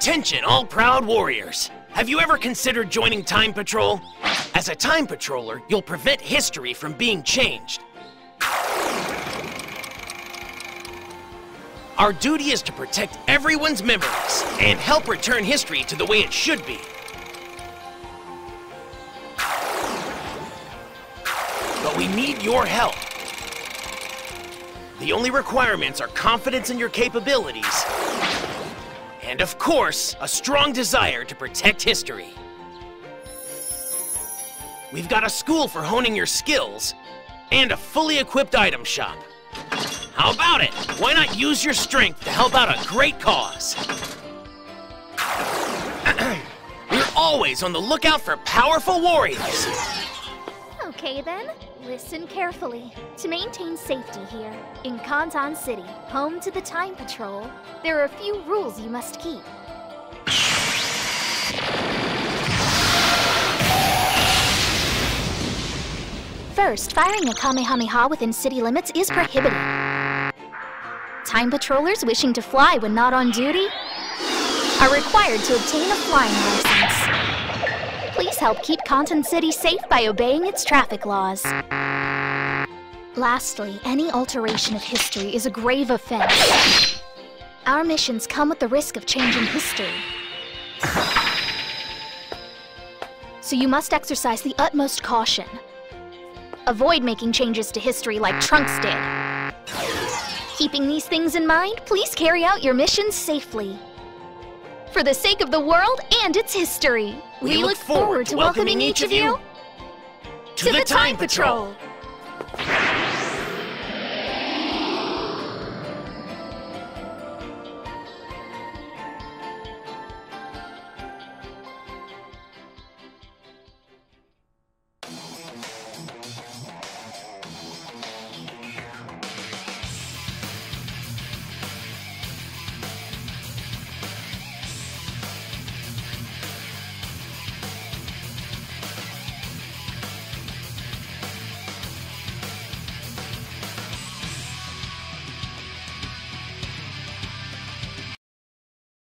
Attention, all proud warriors! Have you ever considered joining Time Patrol? As a Time Patroller, you'll prevent history from being changed. Our duty is to protect everyone's memories and help return history to the way it should be. But we need your help. The only requirements are confidence in your capabilities and, of course, a strong desire to protect history. We've got a school for honing your skills and a fully equipped item shop. How about it? Why not use your strength to help out a great cause? We're always on the lookout for powerful warriors. Okay then, listen carefully. To maintain safety here, in Conton City, home to the Time Patrol, there are a few rules you must keep. First, firing a Kamehameha within city limits is prohibited. Time patrollers wishing to fly when not on duty are required to obtain a flying license. Help keep Conton City safe by obeying its traffic laws. Lastly, any alteration of history is a grave offense. Our missions come with the risk of changing history. So you must exercise the utmost caution. Avoid making changes to history like Trunks did. Keeping these things in mind, please carry out your missions safely. For the sake of the world and its history, We look forward to welcoming each of you to the Time Patrol.